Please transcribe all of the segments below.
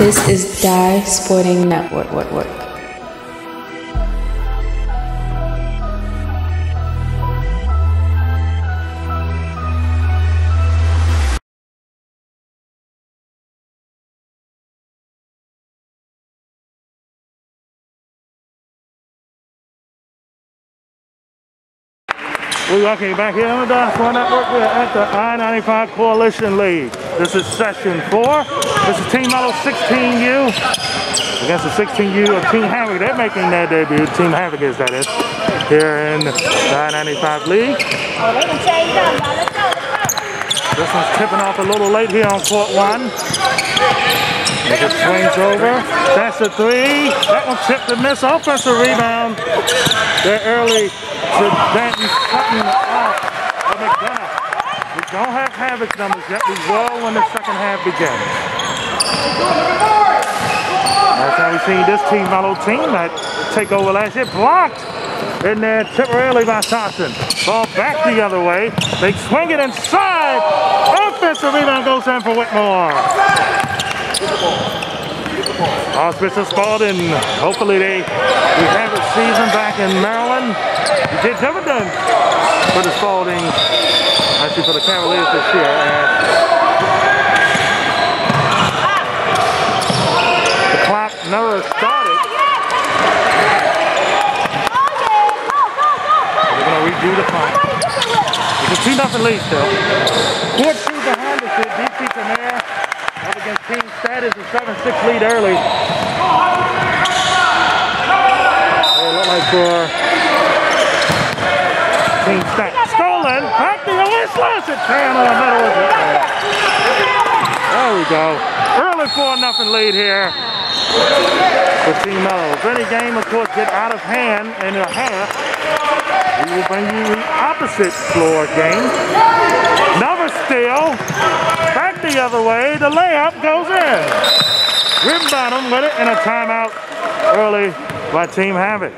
This is Dye Sporting Network. What, welcome you back here on the Sporting Network. At the I-95 Coalition League. This is session four. This is Team Melo 16U against the 16U of Team Havoc. They're making their debut. Team Havoc is, that is, here in the I-95 League. This one's tipping off a little late here on court one. It swings over. That's a three. That one tipped and miss. Offensive rebound. They're early to Denton cutting off of McDonough don't have Havoc numbers yet. We will when the second half begins. That's how we've seen this team, Melo team, that take over last year. Blocked in there temporarily by Thompson. Ball back the other way. They swing it inside. Offensive rebound goes in for Whitmore. Auspicious Spalding. Hopefully they we have a season back in Maryland. He did dividends for the Spalding actually for the Cavaliers this year. And the clock never started. We're going to redo the clock. It's a 2 nothing lead still. Court 2 behind us here. DC Premier up against Team Status, a 7-6 lead early. Look like for Team Status. Stolen. Back the slash it down in the middle of it. There we go. Early 4 nothing lead here for Team Melo. If any game, of course, get out of hand in a half, we will bring you the opposite floor game. Another steal. Back the other way. The layup goes in. Rim bottom with it in a timeout early by Team Havoc.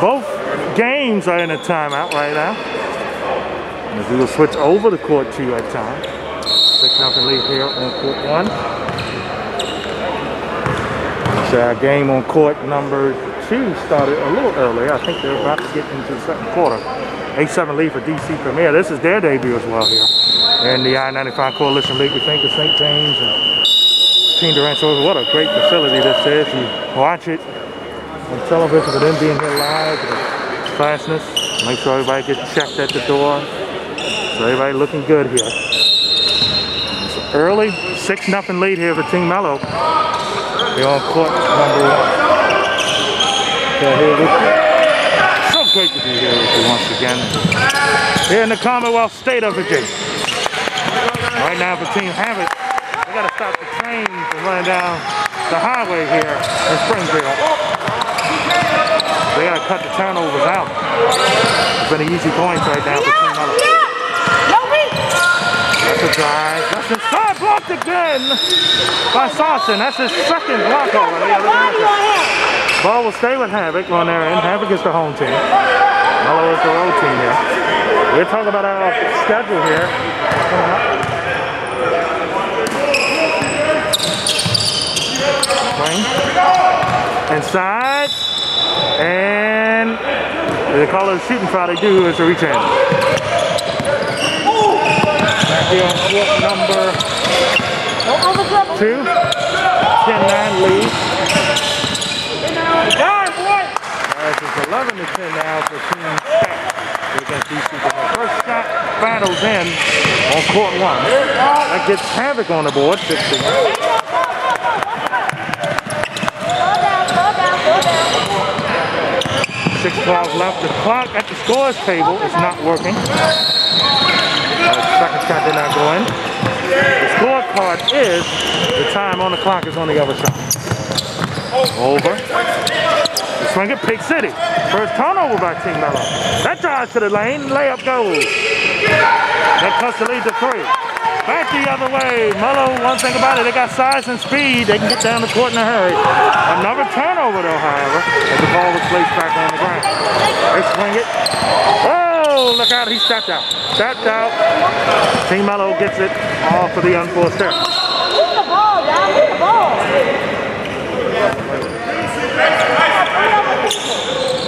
Both games are in a timeout right now. We will switch over to court two at time. 6 nothing lead here on court one. So our game on court number two started a little earlier. I think they're about to get into the second quarter. 8-7 lead for DC Premier. This is their debut as well here. in the I-95 Coalition League. We think of St. James what a great facility this is. You watch it on television for them being here live fastness. Make sure everybody gets checked at the door. So everybody looking good here. It's early, 6 nothing lead here for Team Melo. They're on court number one. So great to be here with you once again. Here in the Commonwealth State of Virginia. Right now for Team Havoc, they gotta stop the trains from running down the highway here in Springfield. They got to cut the turnovers out. It's been an easy points right now for Team Melo. That's a drive. That's a side blocked again by Sawson. That's his second block already. Ball will stay with Havoc on their end. Havoc is the home team. Melo is the road team here. We're talking about our schedule here coming. Inside. And they call it a shooting foul. They do. It's a reach in. Back here on court number two. 10-9 lead. As it's 11 to 10 now for Team Stat against DC. First shot battles in on court one. That gets Havoc on the board, 16. 6.12 left. The clock at the scores table is not working. Uh, second shot did not go in. The scorecard is the time on the clock is on the other side. Over. The swing it, Pig City. First turnover by Team Mellow. That drives to the lane, layup goes. That cuts the lead to three. Back the other way. Melo, one thing about it, they got size and speed. They can get down the court in a hurry. Another turnover though, however, as the ball was placed back on the ground. They swing it. Oh, look out, he stepped out. Stepped out. Team Melo gets it off for the unforced error.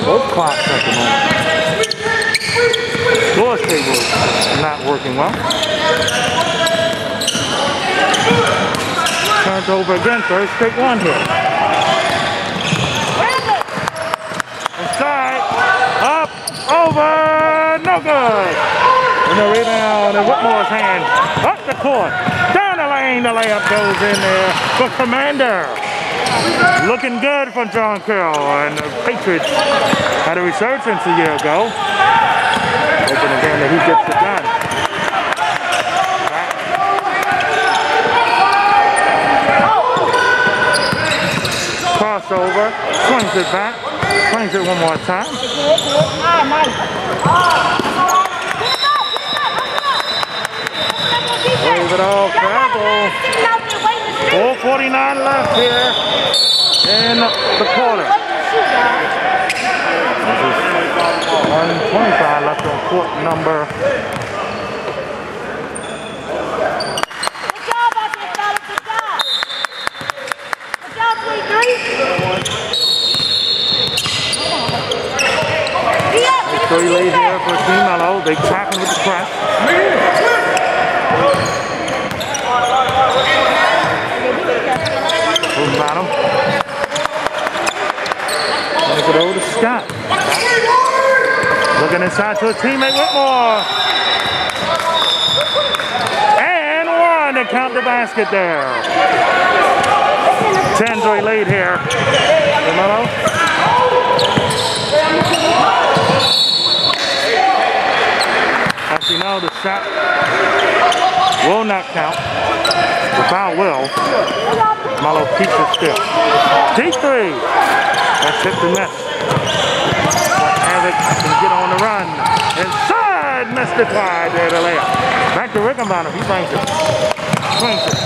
Both clocks at the moment. Not working well. Turns over again, third straight one here. Inside, up, over, no good. And the rebound in Whitmore's hand, up the court, down the lane, the layup goes in there for Commander. Looking good from John Carroll and the Patriots had a resurgence a year ago. Hoping again that he gets it done. Crossover, swings it back, swings it one more time. Wave it off, travel. 449 left here in the quarter. 125 left on court number. Three lead here for Team Melo. They tracking with the press. From bottom. Take it over to Scott. Looking inside to a teammate Whitmore. And one to count the basket there. 10 lead here. For As you know, the shot will not count. The foul will. Melo keeps it still. Deep three. That's hit the net. Havoc can get on the run. Inside, missed it there to layup. Back to Rickenbottom. He brings it. Swings it.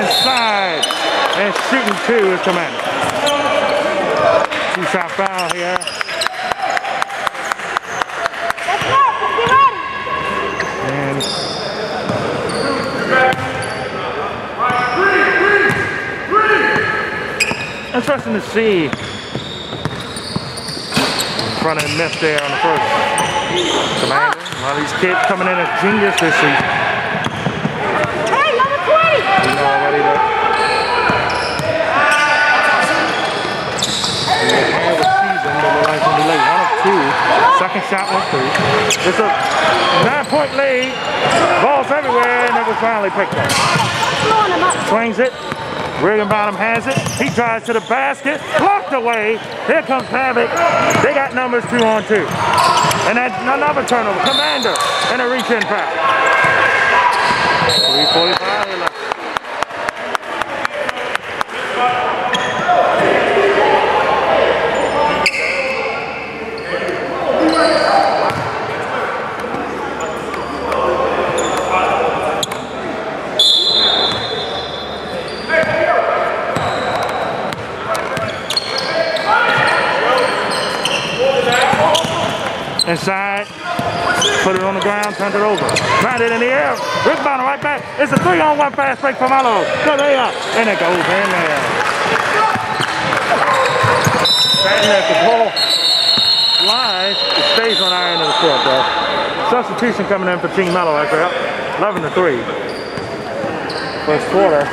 Inside. And shooting two is Commander. Two shot foul here. And interesting to see front end miss there on the first. Commander, a lot of these kids coming in as genius this season. You know already that. They a season, but they're like gonna be late. One of two. Second shot went through. It's a nine-point lead. Balls everywhere, and it was finally picked up. Swings it. Bottom has it. He drives to the basket. Blocked away. Here comes Havoc. They got numbers two on two. And that's another turnover. Commander and a reach in foul. 345 left. Inside. Put it the turned it over. Found it in the air. Bonner right back. It's a three on one fast break for Melo. Good layup. And it goes in there. And at the ball lies, it stays on end of the court, though. Substitution coming in for Team Melo after 11 to 3. First quarter.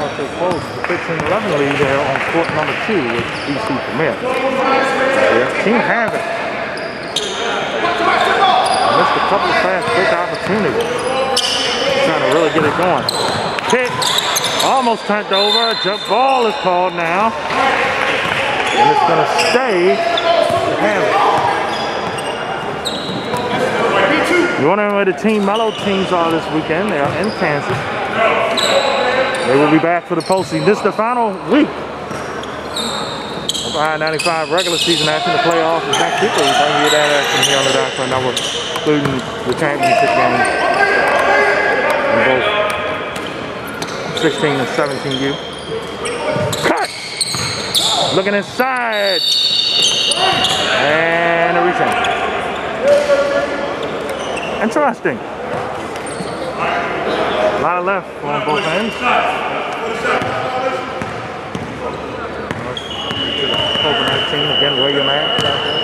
Also close to 15-11 lead there on court number two with DC Premier. Yeah, Team Havoc. Missed a couple fast break opportunities. Trying to really get it going. Kick. Almost turned over. Jump ball is called now. And it's going to stay to Havoc. You wondering where the Team Melo teams are this weekend? They are in Kansas. They will be back for the postseason. This is the final week of I-95 regular season action. The playoffs is next week. Bring you that action here on the Doctor Network, including the championship games in both 16 and 17U. Cut! Looking inside. And a return. Interesting. A lot of left on both ends. COVID-19, again, wear your mask.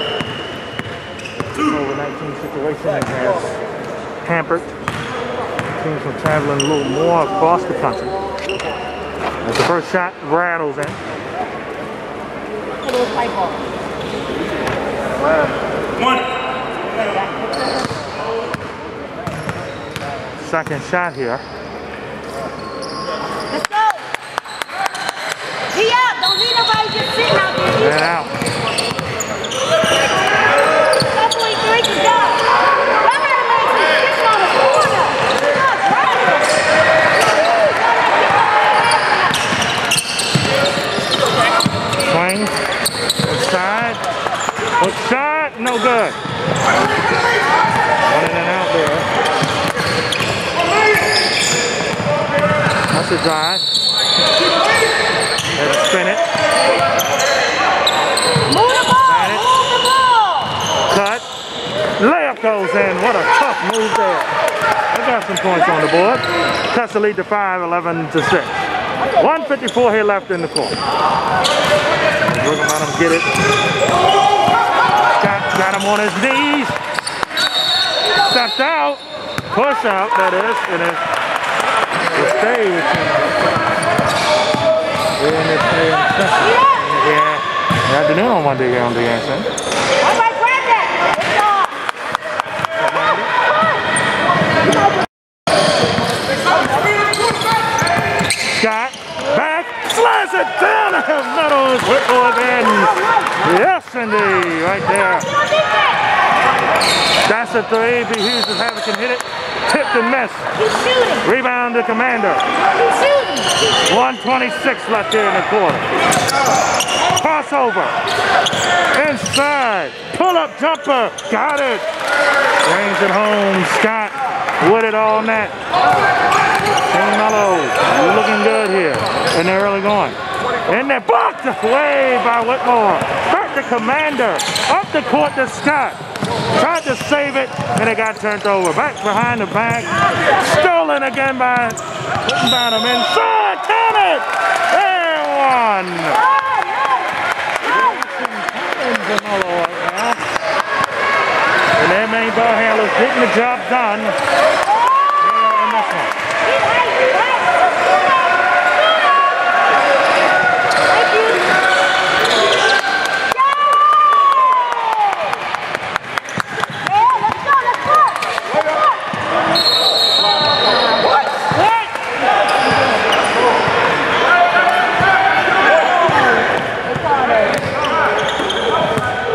COVID-19 situation has hampered teams from traveling a little more across the country. As the first shot rattles in. One. Second shot here. Let's go. He up. Don't leave nobody just sitting out there. And out. That's what he thinks is up. That man makes it. This on the corner. Look, right. Swing. Inside. Hook shot. No good. One in and out there. That's a drive. Had to spin it. Move the ball. Move the ball. Cut. Layup goes in. What a tough move there. They got some points on the board. Cuts the lead to 5, 11 to 6. 154 here left in the court. Look at him get it. Got, him on his knees. Stepped out. Push out, that is. And it will stay with him. It's a, yeah. Afternoon on Monday on the Anderson. All right, grab that. Let's go. Scott back, slides it down. Meadows four again. Yes, indeed, right there. Get on defense. That's a three. B. Hughes is having can hit it. Tipped and missed. He's shooting. Rebound to Commander. He's shooting. 126 left here in the quarter. Crossover. Inside. Pull up jumper. Got it. Brings it home. Scott with it all net. Team Melo looking good here And they're early going. And they're blocked away by Whitmore. Back the Commander. Up the court to Scott. Tried to save it and it got turned over. Back behind the back. Stolen again by Whittenbottom. Inside. Count it. And one. And their main ball handlers getting the job done. here in this one.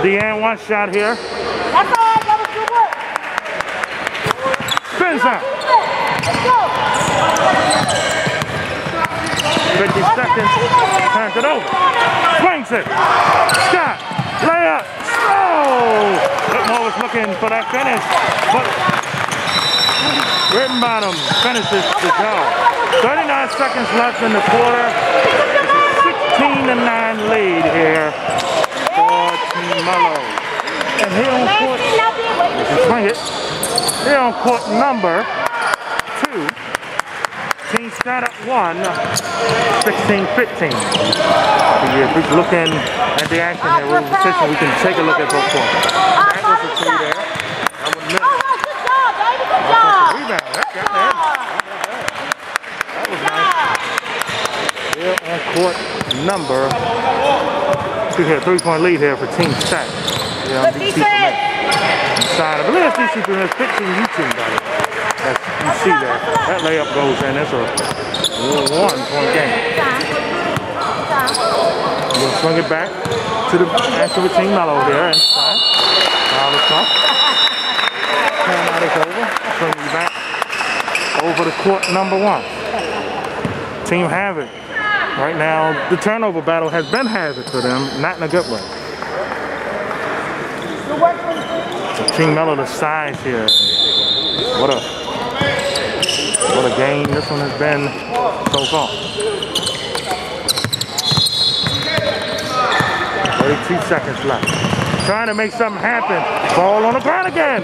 Deanne, one shot here. That's all. That was good work. Spins out. Let's go. 50 seconds. Turns it over. Swings it. Scott. Layup. Oh! Was looking for that finish. But Rittenbottom finishes the job. 39 seconds left in the quarter. It's a 16 to 9 lead here for Team Melo. And here on court, Last thing out there, wait you to can swing it. Here on court number two. Team Scott up one, 16-15. If we look in at the action here, we're position, we can take a look at both courts. That was a three there. That was Oh, missed. no, good job, baby. Good job. rebound. That got that. That was nice. Here on court number two here, three-point lead here for Team Scott. Good DC defense. Connect. Inside, I believe it's DC Connect, 15 YouTube by the way. That's, you see that. That layup goes in. That's a one-point game. We'll swing it back to the after the team Melo here inside. Foul is up. Timeout is over. Swing it back over to court number one. Team Havoc. Right now, the turnover battle has been Havoc for them, not in a good way. So King Melo the size here. What a what a game this one has been so far. 32 seconds left. Trying to make something happen. Ball on the ground again.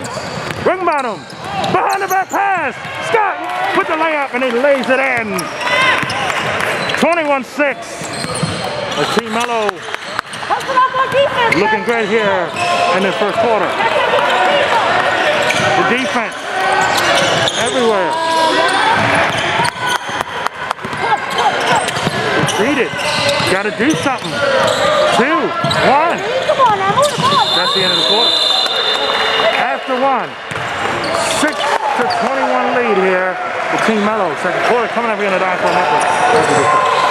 Ring bottom. Behind the back pass. Scott with the layup and he lays it in. 21-6. Let's Melo Hustle up on defense. looking great here in this first quarter. That's how we do The defense everywhere. Retreated. Got to do something. Two, one. On the. That's the end of the quarter. After one, six to 21 lead here for Team Melo. Second quarter coming up here in the Dinosaur Network.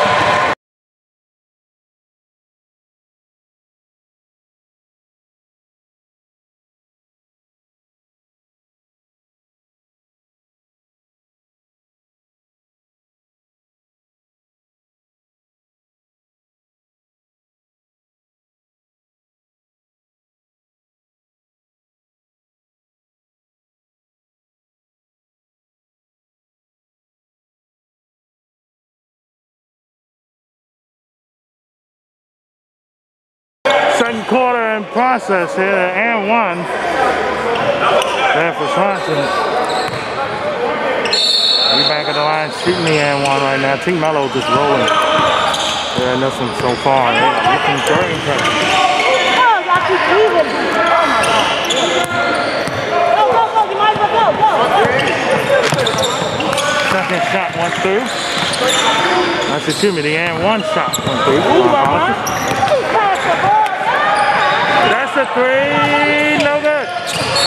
Process here, and one. There for Swanson. We back at the line shooting the and one right now. Team Melo just rolling. Yeah, nothing so far. They're looking very impressive. Oh, y'all keep leaving. Oh my God. Go, go, go. You might as well go. Go, go. Second shot went through. That's excuse me, the and one shot went through. My apologies. Please pass the ball. That's a three, no good.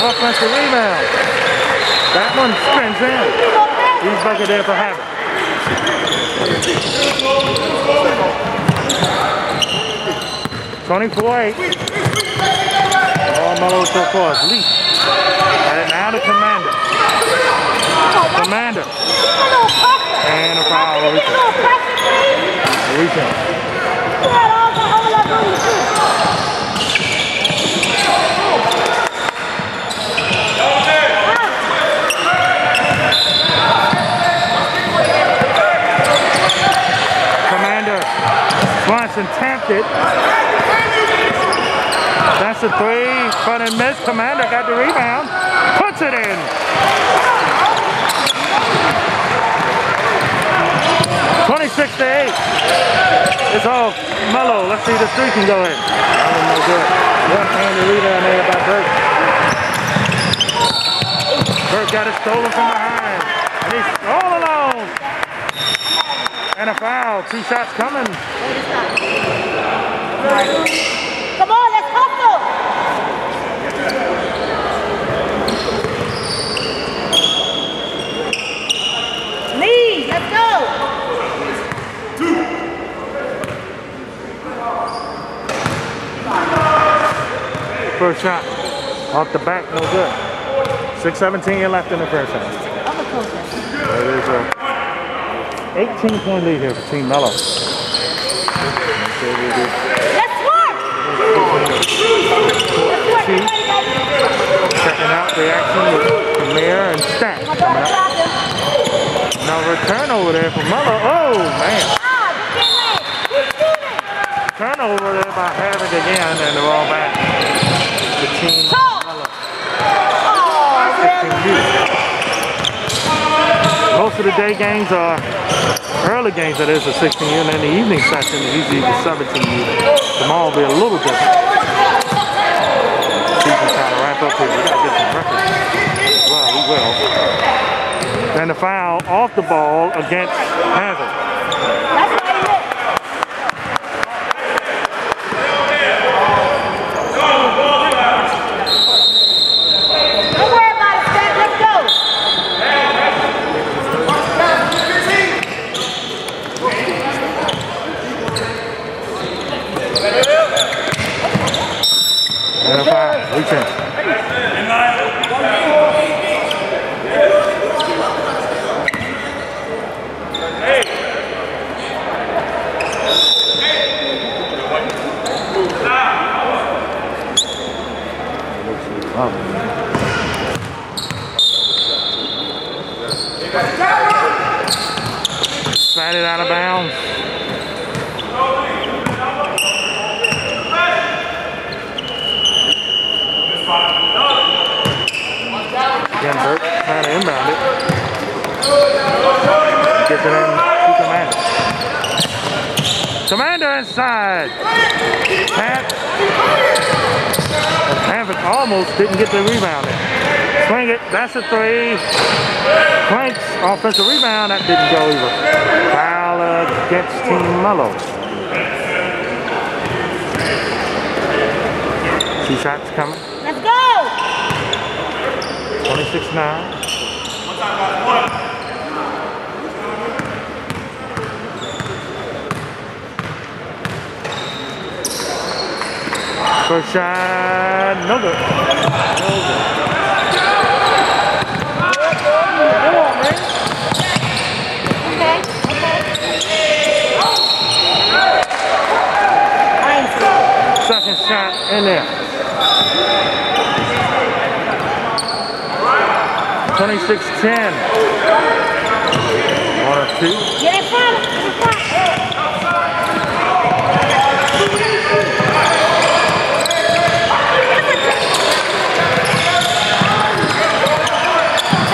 Offensive rebound. That one spins in. He's bucket there for habit. Twenty-four eight. All Melo so far. Leap. And now the commander. Commander. And a foul. Can you get a little pressure, please? Retail. You had all the all that room to shoot. Commander. Swanson tapped it. That's a three. Front and miss. Commander got the rebound. Puts it in. Twenty-six to eight. It's all Melo. Let's see the three can go in. That one no good. One-handed rebound there by Burke. Burke got it stolen from behind. And he's alone. And a foul. Two shots coming. Come on, let's hustle. Lead, let's go. Two. First shot. Off the back, no good. 6.17 left in the first half. I'm a coach. There is a 18 point lead here for Team Melo. Let's work. Let's work. See? Checking out the action with Premier and Stat My coming daughter up. dropped him. Now return over there for Melo. Oh man. Ah, just get away. Keep shooting. Turnover there by Havoc again and they're all back. The team Mello. Oh, 16 really? youth. Most of the day games are early games that is a 16 year and the evening session is usually the 17 year. Tomorrow will be a little different. Season kind of wrap up here. We gotta get some records. Well, we will. And the foul off the ball against Havoc. That's why he lit. Don't worry about it, Steph. Let's go. And a foul. Reach in. Batted out of bounds. Again, Burke trying to inbound it. Gets it in to Commander. Commander inside. Pat. And Havoc almost didn't get the rebound there. Swing it. That's a three. Clanks offensive rebound. That didn't go either. Foul against Team Melo. Two shots coming. Let's go. 26-9. First shot, no good. No good. Okay. Okay. I ain't sure. Second in 26-10. One or two. Get in front.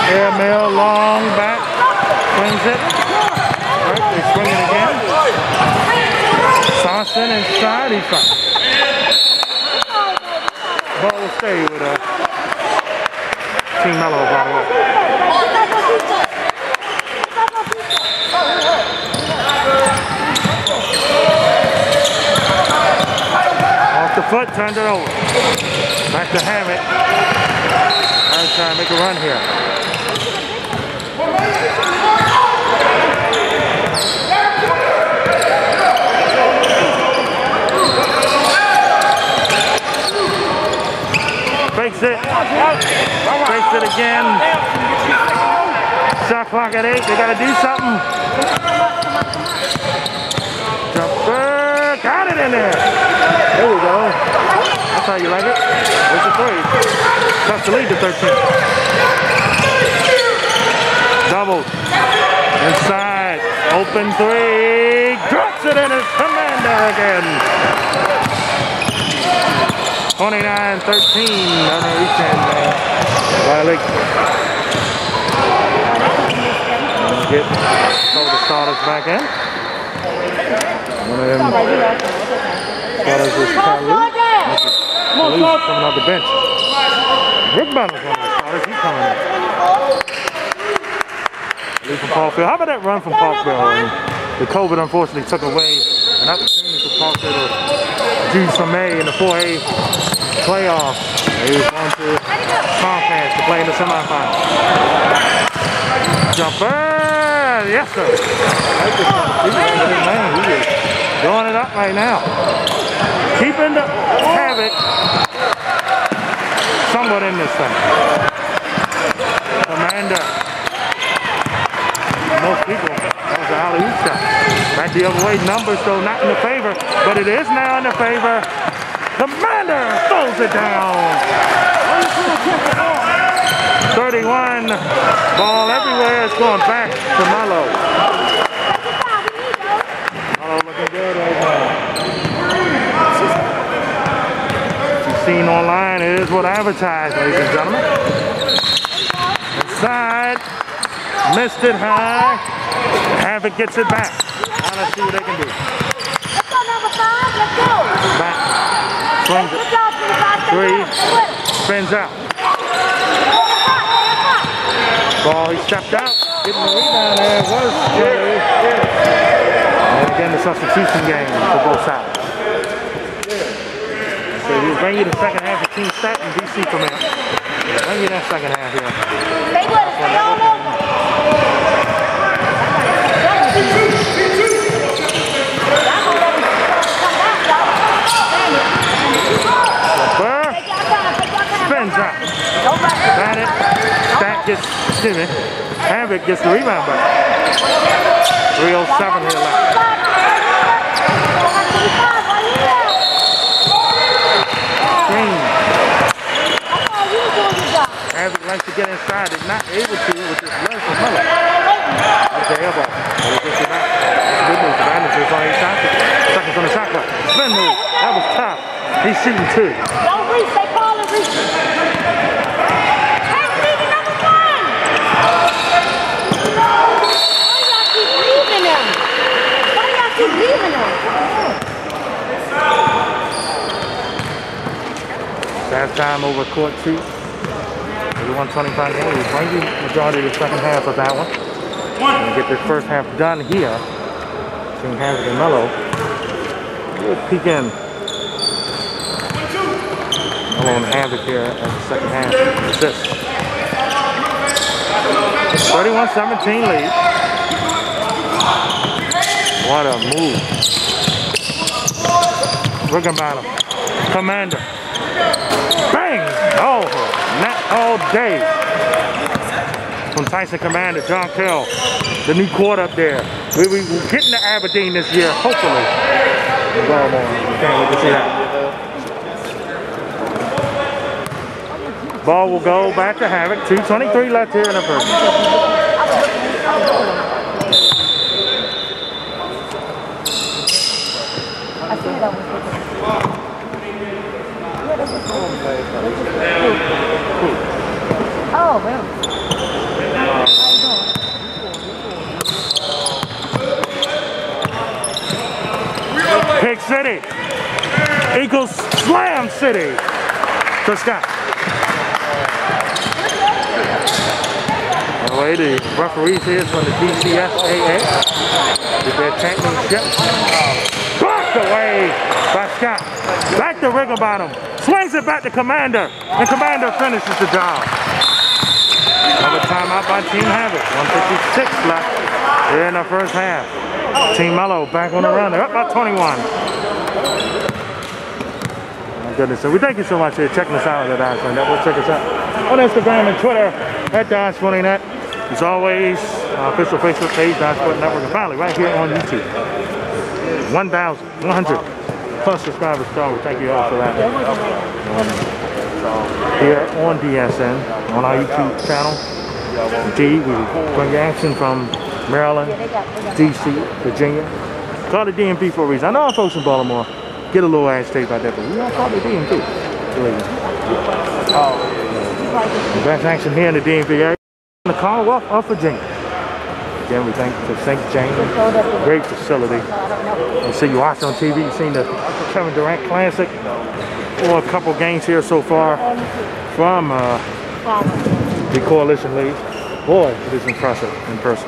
Get long back. Swings it. Right, they swing it again. Sampson inside. He's fine. Stay with uh, Team Melo, by the way. Off the foot, turned it over. Back to Hammett. I'm trying to make a run here. Fakes it. Fakes it again. Shot clock at eight. They gotta do something. Jumper. Got it in there. There we go. That's how you like it. There's a three. Cuts the lead to 13. Double. Inside. Open three. Drops it in. It's Commander again. 29-13 on the weekend. Riley. Get of the starters back in. One of them starters is Kyle. Lee's coming off the bench. Rick Butler's one of the starters. He's coming in. Lee from Parkville. How about that run from Parkville? The COVID unfortunately took away an opportunity for Parkville do some in the 4A playoffs. They was going to Comcast to play in the semifinals. Jumper! Yes, sir. He's a good man. He is throwing it up right now. Keeping the havoc somewhat in this thing. Commander. Most people, that was a alley oop shot. Back the other way, numbers though not in the favor, but it is now in the favor. Commander throws it down. 31, ball everywhere. It's going back to Melo. Melo looking good. You've seen online, it is what advertised, ladies and gentlemen. Inside, missed it high. Havoc gets it back. Now let's see what they can do. Let's go, number five. Let's go. Back, swings Good it, Three. Split. spins out. Ball, he stepped out, getting the rebound there was Jerry. And again, the substitution game for both sides. So he'll bring you the second half of Team Stat and DC from here. Bring you that second half here. Stay with it. Stay all over. Burr spins out. Got it. Stat gets, excuse Havoc gets the rebound back. 307 here left. Likes to get inside. Is not able to with this left Miller. That's the elbow. But he gets it back. Good. The Bandits is on eight shots. Seconds on the shot clock. Spin move. That was tough. He's shooting two. Don't reach, they call it reach. Number one. Why keep leaving? Why keep leaving? Fast time over court two. 31-25 game. We bring you majority of the second half of that one. And get this first half done here. Team has it in Melo. Good peek in. Melo and Havoc here at the second half. Assist. 31-17 lead. What a move. Rickenbottom. Commander. Bang! Over. Not all day. From Tyson Commander, John Kell. The new court up there. We, we, we're getting to Aberdeen this year, hopefully. Can't wait to see that. Ball will go back to Havoc. 2.23 left here in the first. I see that one. Yeah, that's what's Oh? How? Pick City equals Slam City. So Scott. Way the referees here is from the DCSAA. With their championship. Blocked away by Scott. Back to Rigglebottom. Swings it back to Commander. And Commander finishes the job. Another timeout by Team Havoc. 156 left here in the first half. Team Melo back on the run. They're up by 21. My goodness. So we thank you so much for checking us out at the Dodge Network. Check us out on Instagram and Twitter at Dodge Net. As always, our official Facebook page, Dye Sporting Network, and finally right here on YouTube. 1,100 plus subscribers strong. We thank you all for that. Um, here on DSN, on our YouTube channel. Indeed, we bring you action from Maryland, Yeah, they got, they got. DC, Virginia. Call it DMP for a reason. I know our folks in Baltimore get a little ass tape out there, but we don't call it DMP. Believe me. The action here in the DMV area. In the Commonwealth of Virginia. Again, we thank the St. James. Great facility. You see you watch on TV, you've seen the Kevin Durant Classic. Or a couple games here so far from uh, the Coalition League. Boy, it is impressive in person.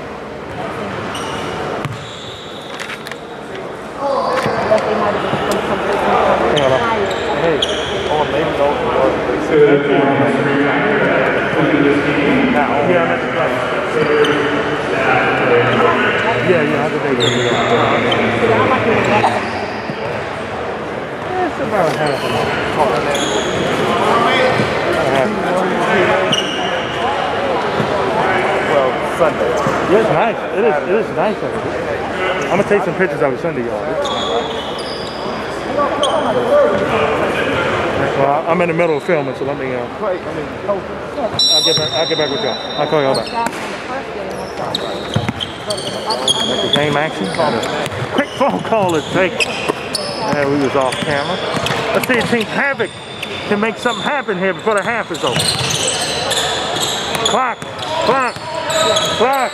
Unless they might have been from some Hang on. higher. Hey, Or maybe those were yeah, that's right. Yeah, yeah, how did they do that? Yeah, I like it. It's about half an hour. Well Sunday. Yeah, it's nice. It is, it is nice over here. I'm gonna take some pictures of it Sunday, y'all. Well, I'm in the middle of filming, so let me, uh, mean, I'll get back, I'll get back with y'all. I'll call y'all back. Like the game action. Quick phone call to take. Yeah, we was off camera. Let's see if Team Havoc can make something happen here before the half is over. Clock, clock, clock.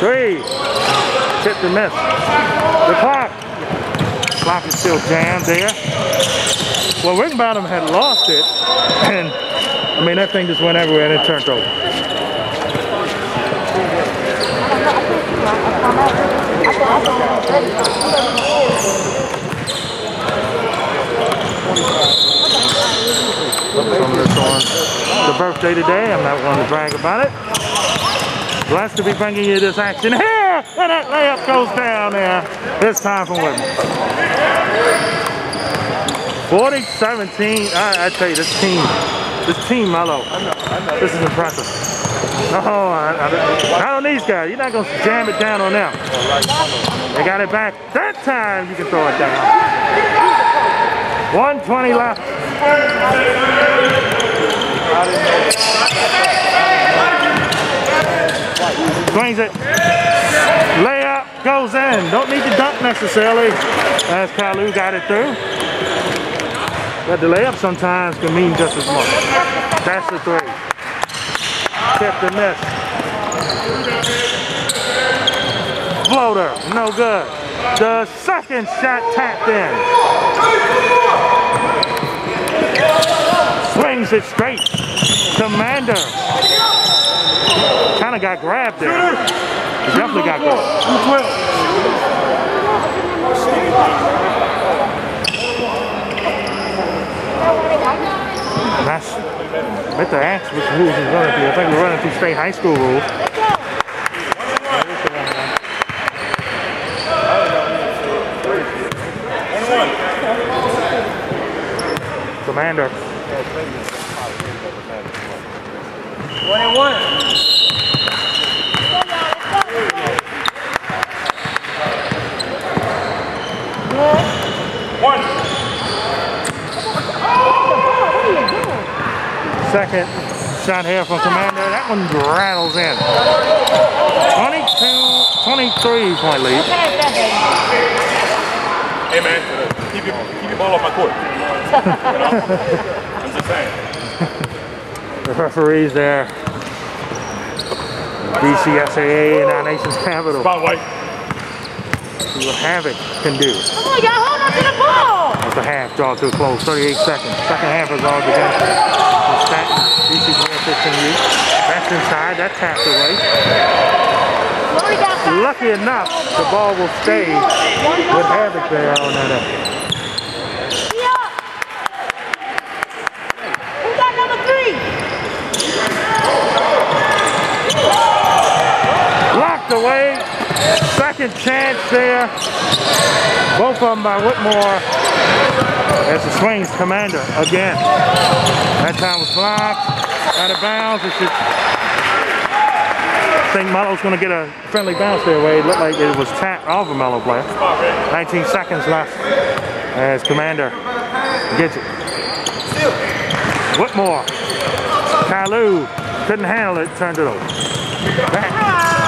Three. Hit the miss. The clock. Clock is still jammed there. Well, Rickenbottom had lost it, and I mean that thing just went everywhere and it turned over. Of this the birthday today. I'm not going to brag about it. Blessed to be bringing you this action here, and that layup goes down there. This time from Whitman. 40-17. I, I tell you, this team, this team, Melo, this is impressive. No, I, I, not on these guys. You're not going to jam it down on them. They got it back. That time you can throw it down. 120 left. Swings it. Layup goes in. Don't need to dunk necessarily. As Kalu got it through. But the layup sometimes can mean just as much. That's the three. Tipped the miss. Floater, no good. The second shot tapped in. Swings it straight. Commander. Kind of got grabbed there. Definitely got grabbed. That's, bet the ask which rules he's running through. I think we're running through state high school rules. Commander. One and one. Second shot here from Commander. That one rattles in. 22, 23 point lead. Hey man, keep your keep your ball off my court. You know? I'm just saying. The referees there. DCSAA and our nation's capital. Spot white. See what Havoc can do. Come on, y'all, hold on to the ball. As the half draw to a close, 38 seconds. Second half is all begun. From Staten, DC Command 15U. That's inside, that tapped away. Only got five. Lucky enough, the ball will stay with Havoc there on that end. Tee up. Who got number three? Locked away. Second chance there. Both of them by Whitmore. As the swings commander again. That time was blocked. Out of bounds. It should. I think Melo's going to get a friendly bounce their way. It looked like it was tapped off a Melo player. 19 seconds left as Commander gets it. Whitmore. Kalu couldn't handle it, turned it over. Back.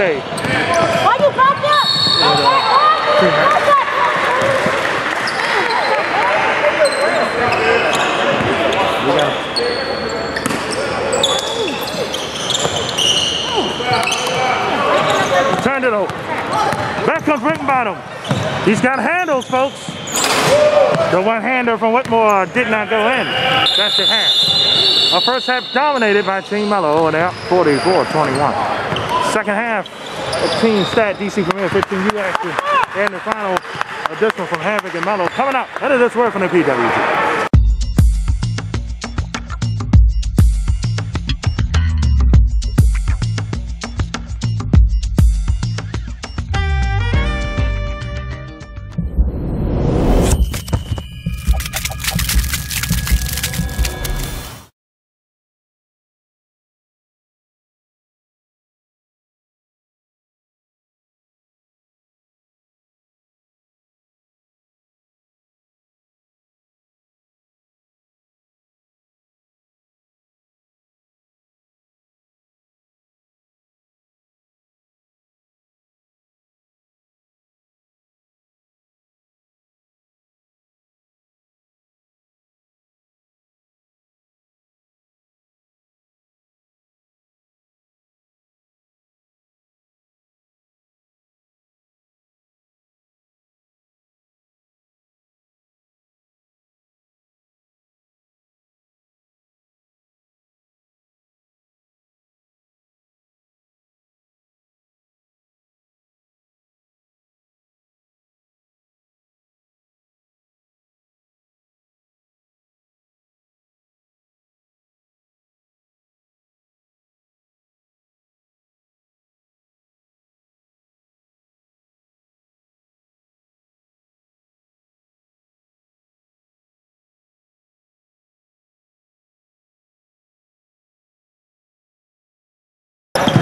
Stay. Why you up? Go back, huh? Go back. We got Turned it over. Back comes Rickenbottom. He's got handles, folks. The one-hander from Whitmore did not go in. That's the half. Our first half dominated by Team Melo and out 44-21. Second half Team Stat DC Premier 15U action and the final additional from Havoc and Melo coming up. That is this word from the PWG.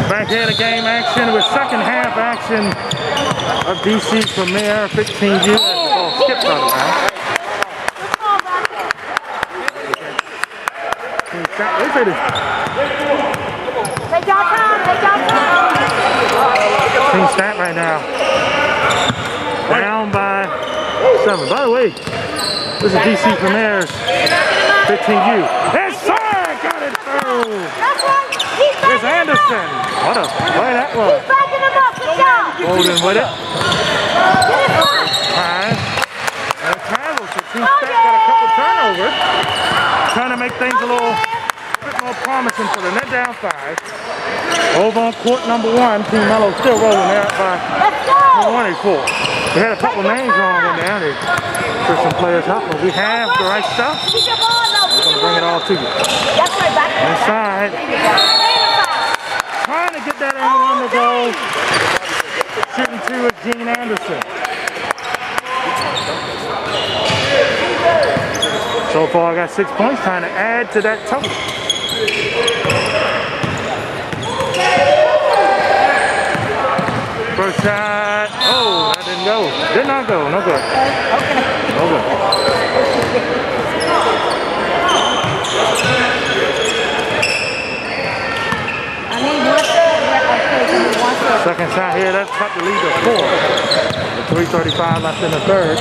Back here to game action with second half action of DC Premier 15U. As the ball skipped out of bounds. They say this Take your time, take your time. team stat right now. Down by seven. By the way, this is DC Premier's 15U. Yes, sir! Got it through! Anderson. What a play that was. Keep backing him up. Good job. Golden with it. Time. And the travels to two. Got a couple turnovers. Trying to make things a little bit more promising for them. They're down five. Over on court number one, Team Melo still rolling there by 24. They had a couple names wrong in there. For some players up, but we have the right stuff. We're going to bring it all to you. Inside trying to get that and one to go. Shooting two with Gene Anderson. So far, I got six points. Trying to add to that total. First shot. Oh, that didn't go. Did not go. No good. No good. I need one third. Okay, give me one third. Second shot here. That's cut the lead to four. With 3:35 left in the third.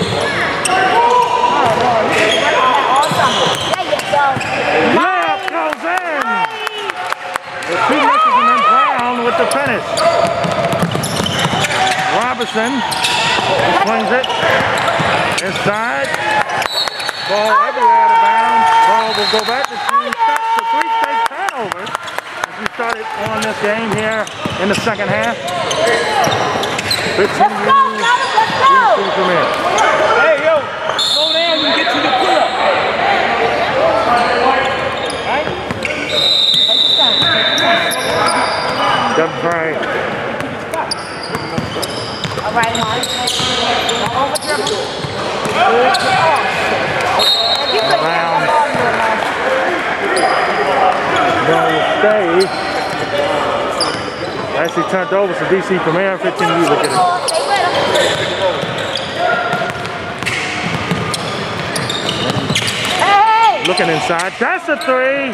Layup goes in. The two misses and then Brown with the finish. Robertson swings it inside. Ball everywhere out of bounds. Ball will go back to team stats. The three straight turnovers. As we started on this game here in the second half. 15 Let's go, years. let's go. From here. Hey, yo, slow down and get to the pull-up. Double try. All right, Mark. Now over dribble. Good to off. Now you put Brown. that ball in your mouth. Going to stay. Actually turned over to DC from Premier 15 years ago. Looking inside. That's a three.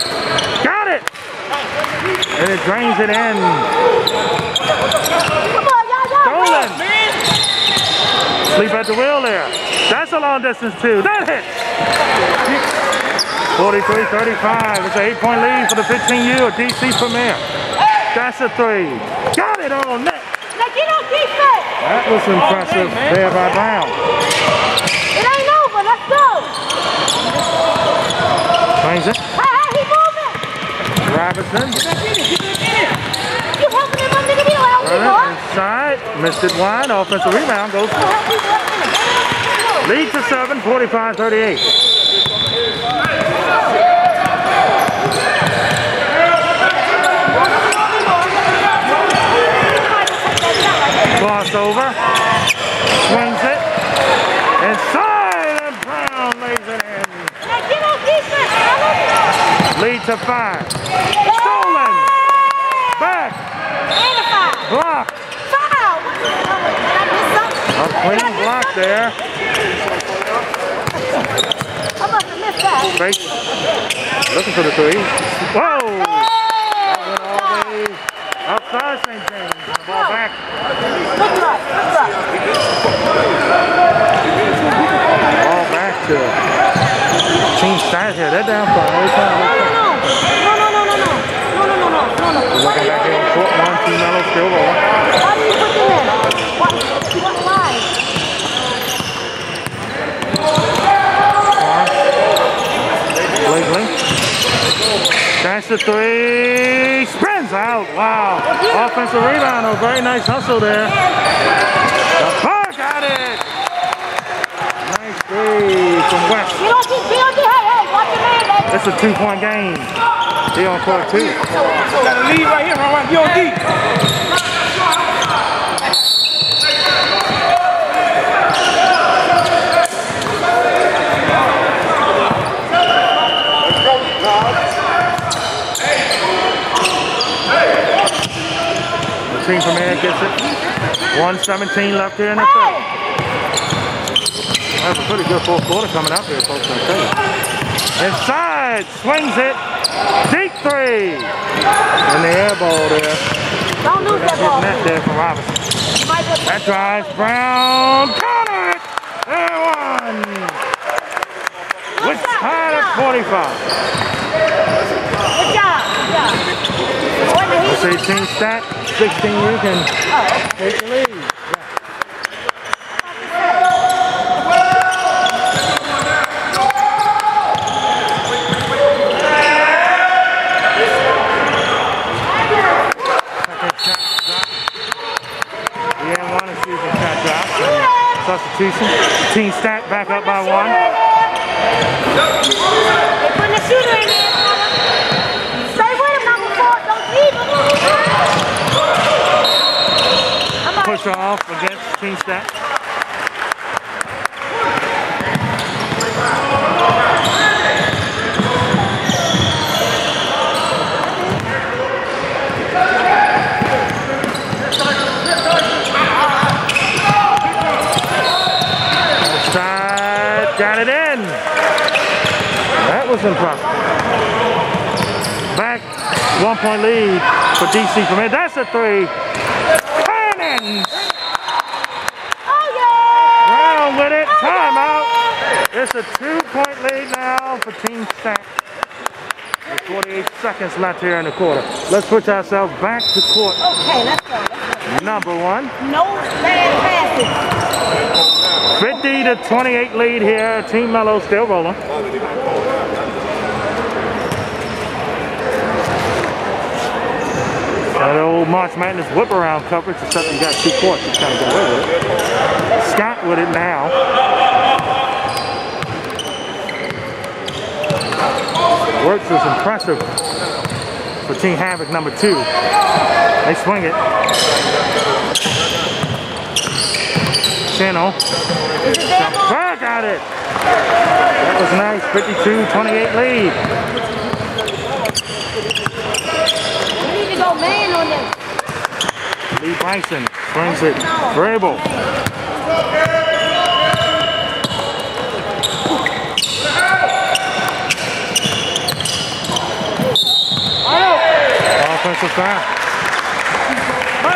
Got it. And it drains it in. Stolen. Sleep at the wheel there. That's a long distance too. That hit. 43-35. It's an eight-point lead for the 15U of DC Premier. That's a three. Got it on net. Now get on defense. That was impressive there by Brown. It ain't over. Let's go. Swings it. Hey, hey, he moving. Robinson. You helping him under the wheel. Help me, Running inside. Missed it wide. Offensive rebound goes. Help. Lead to seven. 45-38. Crossover. Swings it. Inside. And Brown lays it in. Lead to five. Stolen. Back. Block. A clean block there. Fake. Looking for the three. Whoa. Outside St. James. Ball back. Look up, look up. Ball back to Team Stats here. They're down five. They're trying to No, no, no. No, no, no, no, no. No, no, no, no, no, no. What Looking do you back do? here on court one, two Melo still rolling. Why do you put them in? What, what, why? Blakely. That's the three. Out. Wow. Offensive rebound. A very nice hustle there. The bar got it. Nice three from West. It's a two-point game. He on court two. Got a lead right here, right? You on D. gets it. 117 left here in the third. That's a pretty good fourth quarter coming up here, folks. I tell you. Inside, swings it. Deep three. And the air ball there. Don't lose that ball. net there from Robinson. You might just That drives Brown. Got it. And one. With tied at 45. Good job, good job. 13 stat. 16 you can take the lead. Substitution. Team stat back Back, one point lead for DC Premier. That's a three. Cannons! Oh, yeah. Brown with it. Timeout. It's a two-point lead now for Team. With 48 seconds left here in the quarter. Let's put ourselves back to court Okay, let's go. Let's go. number one. No bad passes. 50 to 28 lead here. Team Melo still rolling. That old March Madness whip around coverage, except you got two courts. You kind of go away with it. Scott with it now. Works is impressive for Team Havoc number two. They swing it. Channel. Got it. That was nice. 52-28 lead. We need to go man on them. Lee Bryson brings it. Offensive foul.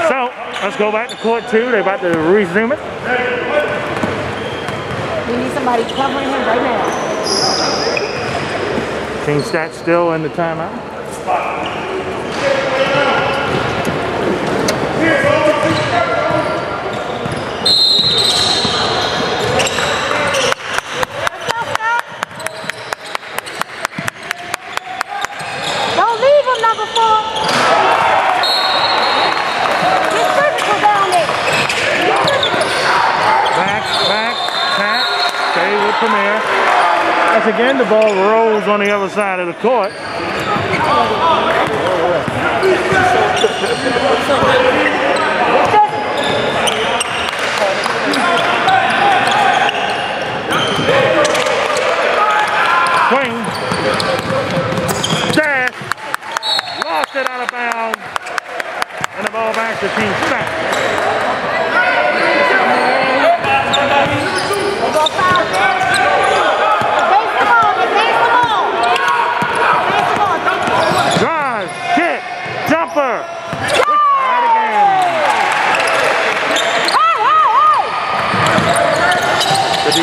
So, let's go back to court two. They're about to resume it. We need somebody covering him right now. Team stat still in the timeout. Let's go, Scott. Don't leave him, number four. Get physical down there. Back, back, tap. Stay with Premier. Once again, the ball rolls on the other side of the court. Swing. Dash. Lost it out of bounds. And the ball back to Team Stat.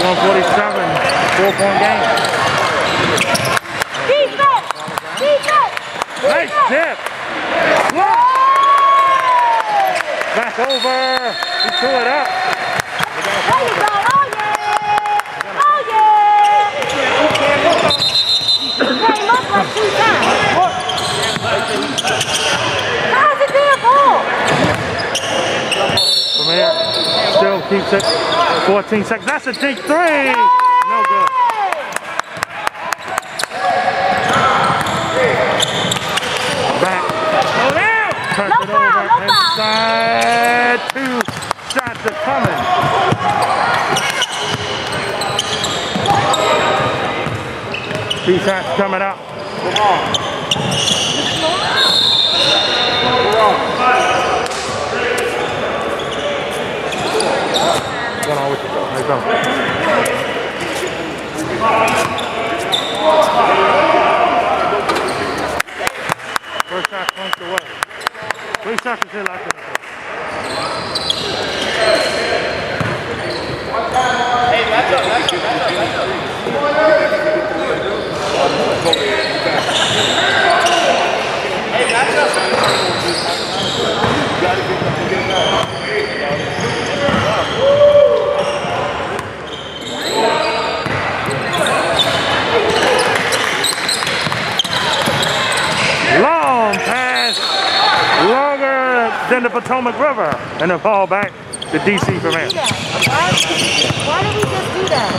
147, four point game. Defense! Defense! Nice tip! Block! Back over! He threw it up. There you go. 15 seconds, 14 seconds. That's a deep three. No good. Back. Turns it over. Side Two shots are coming. Two shots coming up. Come on. Go. First shot punched away. Three seconds here left in the game. Long pass, longer than the Potomac River, and then fall back to DC from that? Why, why did we just do that?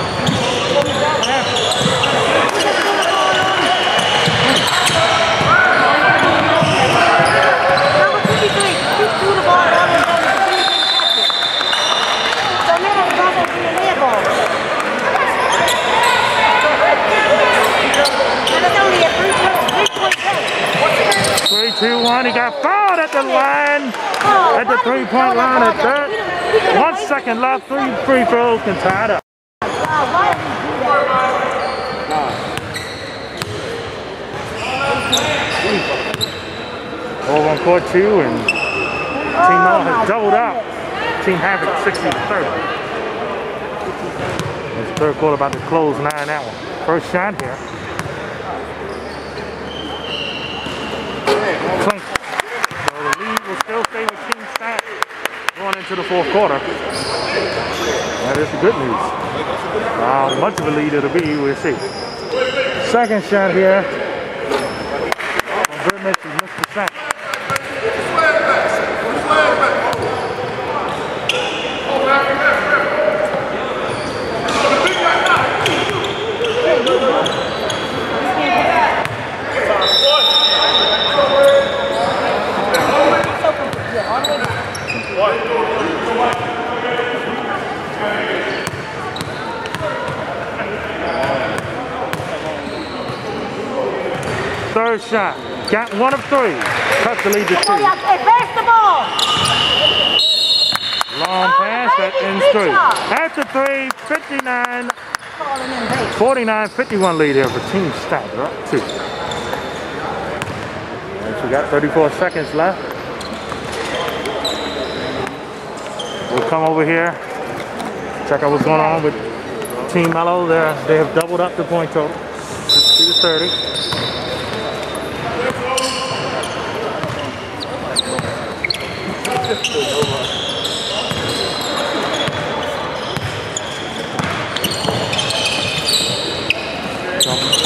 2-1. He got fouled at the line, at the three-point line at that, One second left, three free throws can tie it up. Over on court two, and Team All has doubled up. Team Havoc 60-30. It's third quarter about to close nine hour. First shot here. The fourth quarter. That is the good news. How much of a lead it'll be, we'll see. Second shot here. From Goodness is Mr. Sack. Third shot. Got one of three. Cut the lead to two. y'all, hey, pass the ball. Long Oh, pass that ends three. After three, 59, Calling in base. 49, 51 lead here for Team. They're up two. And we got 34 seconds left. We'll come over here, check out what's going on with Team Melo. They're, they have doubled up the point total. 60 to 30.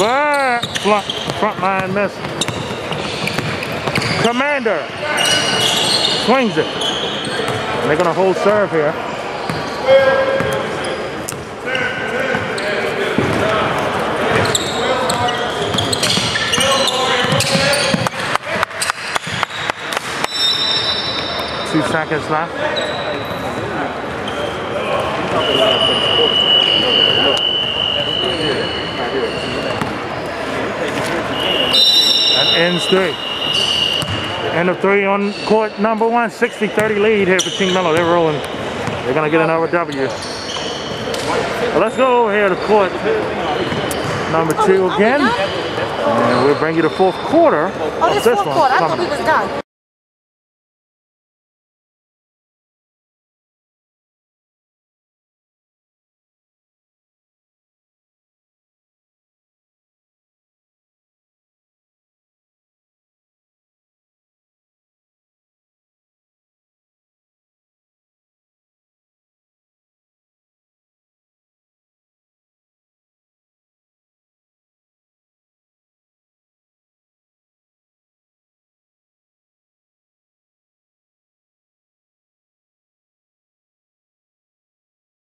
Front, front line miss. Commander swings it. They're gonna hold serve here. Two seconds left. Three. End of three on court number one, 60-30 lead here for Team Melo. They're rolling. They're gonna get another W. Well, let's go over here to court number two oh, again. And we'll bring you the fourth quarter Oh, this this fourth one. quarter. I thought we was done.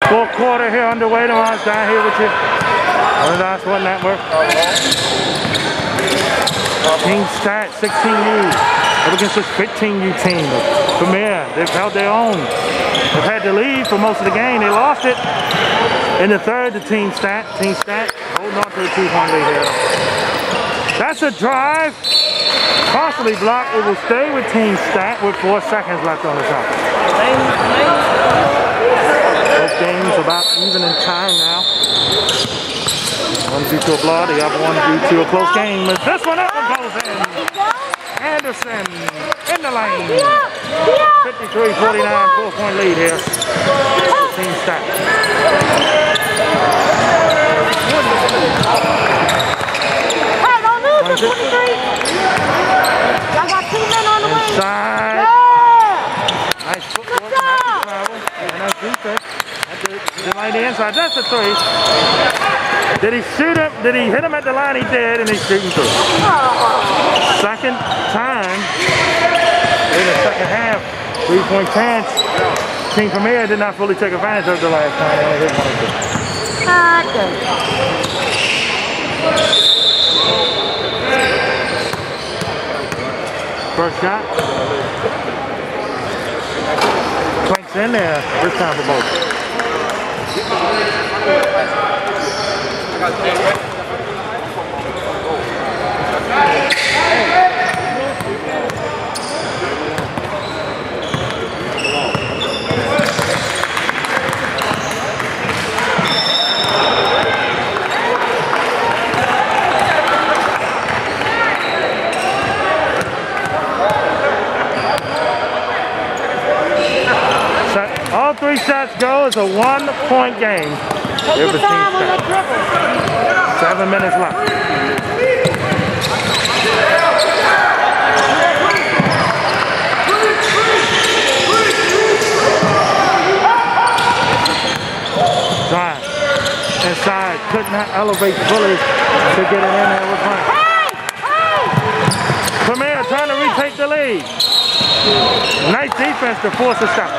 Fourth quarter here underway. Tomorrow's down here with you on the Dye Sporting Network. Team Stat 16U up against this 15U team. Premier, they've held their own. They've had the lead for most of the game. They lost it in the third to Team Stat. Team Stat holding on to the two-point lead here. That's a drive. Possibly blocked. It will stay with Team Stat with four seconds left on the shot. Games about even in time now. One due to a blow, the other one due to a close game. But this one, that one goes in. Anderson in the lane. 53-49, four-point lead here. Team Stat. Hey, don't lose 23. Y'all got two men on the wing. Inside. Yeah. Nice footwork. Nice travel. And that's defense. At the, the inside. That's the three. Did he shoot him? Did he hit him at the line? He did, and he's shooting through. Second time in the second half. Three-point chance Team Premier did not fully take advantage of the last time. They hit one. Ah. First shot. Clinks in there. First time for both. Shot- All three shots go. It's a one-point game. Take your time on that dribble. Seven minutes left. Inside. Could not elevate fully to get it in there with one. Hey! Hey! Premier trying to retake the lead. Nice defense to force a shot.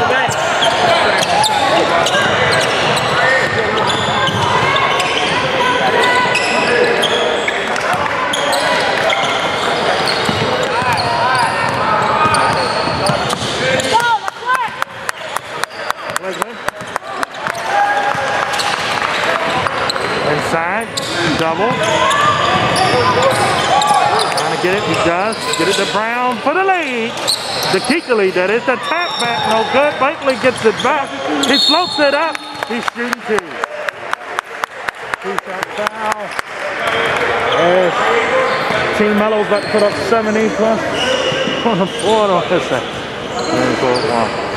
Go, let's work! Leslie. Inside, double. Get it, he Brown for the lead. The lead, that is. The tap back, no good. Blakely gets it back. He floats it up. He's shooting two. Two shot foul. As Team Melo's about to put up 70 plus on the board side. And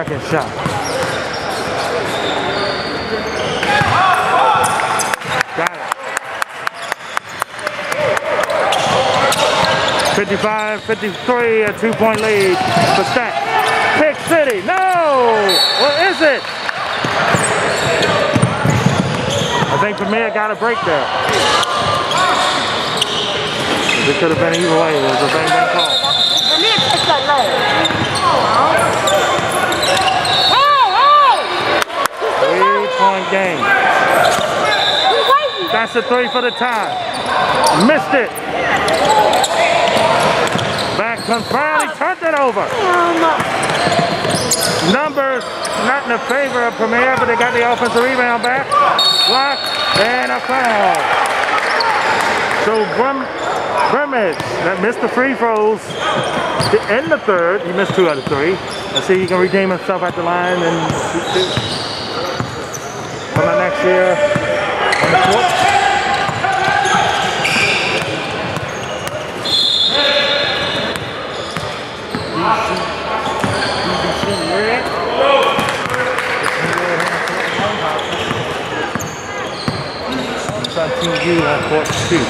Second shot. Got it. 55, 53, a two-point lead for Stat. Pick City, no! What is it? I think Premier got a break there. It could have been either way. It was a bang bang call. Let me take that leg. Hey, hey! Game. That's a three for the tie. Missed it. Back comes Brown. He turned it over. Um, Numbers not in the favor of Premier, but they got the offensive rebound back. Block and a foul. So Brum, Brummage that missed the free throws to end the third. He missed two out of three. Let's see if he can redeem himself at the line and two. Coming next year the.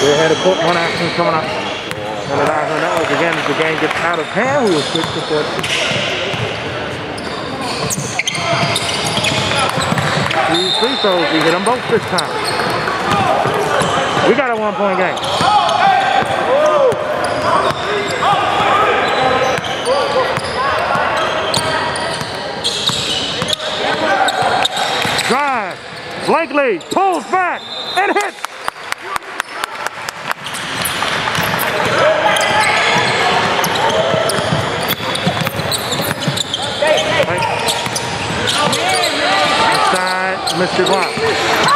They had a court one action coming up. And the again, as the game gets out of hand, we will switch to court two. Three free throws, we hit them both this time. We got a one point game. Drive. Blakely pulls back and hits. Inside, Mr. Block. Oh,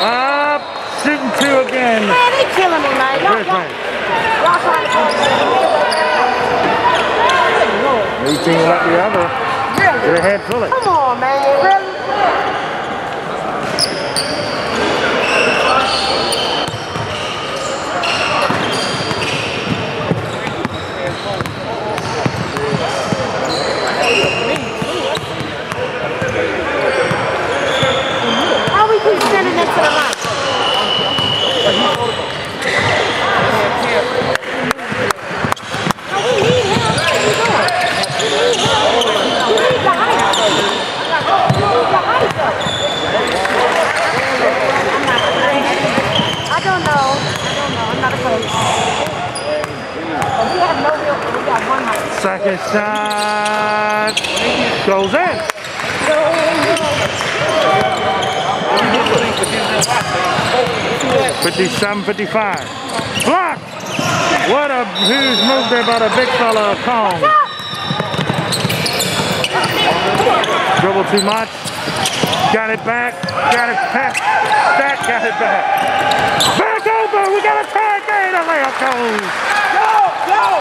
oh. Up, shooting two again. man, they killing me, man. Y'all, y'all, Lane? y'all trying to New team like the other. Get Really? ahead fully. Come on, man. Really? How we keep sending it to the line? Second shot goes in. 57, 55. Block! What a huge move there by the big fella, Kong. Dribble too much. Got it back. Got it back. That got it back. Back over. We got a tie game. The layup goes. Go, go.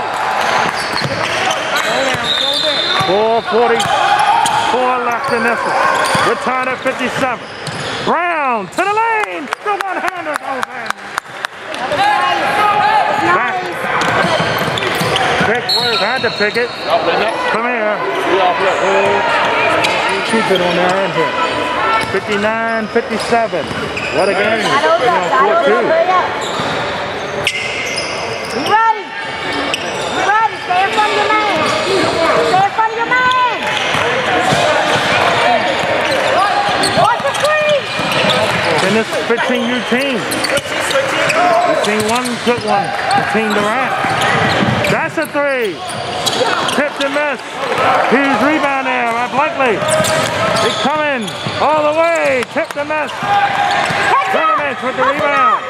444 left in this one. Tied at 57. Brown to the lane. The one-hander goes oh, in. Back. Pick Worth had to pick it. Y'all play next. Come here. Keep it on their end here. 59, 57. What a game. I know They're that. on I know 4-2. that. Hurry up. You ready? You ready? Stay in front of your man. Stay in front of your man. Watch the screen. In this 15U team. We've seen one good one. Team Durant. That's a three. Tipped and missed. Huge rebound there by Blakely. It's coming all the way. Tipped and missed. Tournaments with the rebound.